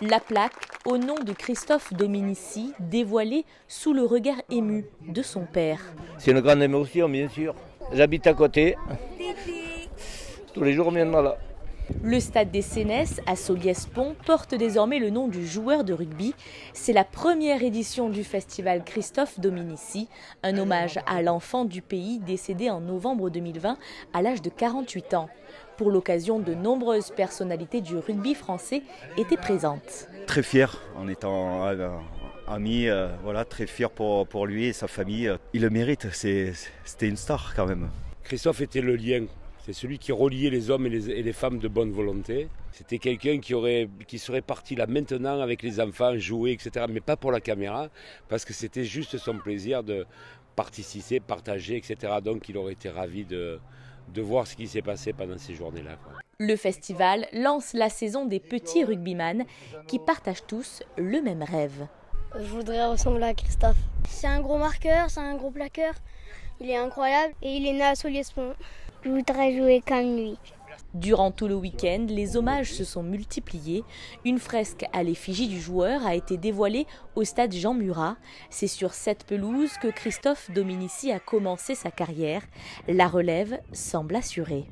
La plaque au nom de Christophe Dominici, dévoilée sous le regard ému de son père. C'est une grande émotion, bien sûr. J'habite à côté. Tous les jours, on vient là. Le stade des Cénès à Soliès-Pont porte désormais le nom du joueur de rugby. C'est la première édition du festival Christophe Dominici, un hommage à l'enfant du pays décédé en novembre 2020 à l'âge de 48 ans. Pour l'occasion, de nombreuses personnalités du rugby français étaient présentes. Très fier en étant euh, ami, euh, voilà, très fier pour, pour lui et sa famille. Il le mérite, c'était une star quand même. Christophe était le lien c'est celui qui reliait les hommes et les, femmes de bonne volonté. C'était quelqu'un qui, aurait, qui serait parti là maintenant avec les enfants, jouer, etc. Mais pas pour la caméra, parce que c'était juste son plaisir de participer, partager, etc. Donc il aurait été ravi de, de voir ce qui s'est passé pendant ces journées-là. Le festival lance la saison des petits rugbyman qui partagent tous le même rêve. Je voudrais ressembler à Christophe. C'est un gros marqueur, c'est un gros plaqueur. Il est incroyable et il est né à Soliespont. Je voudrais jouer comme lui. Durant tout le week-end, les hommages se sont multipliés. Une fresque à l'effigie du joueur a été dévoilée au stade Jean Murat. C'est sur cette pelouse que Christophe Dominici a commencé sa carrière. La relève semble assurée.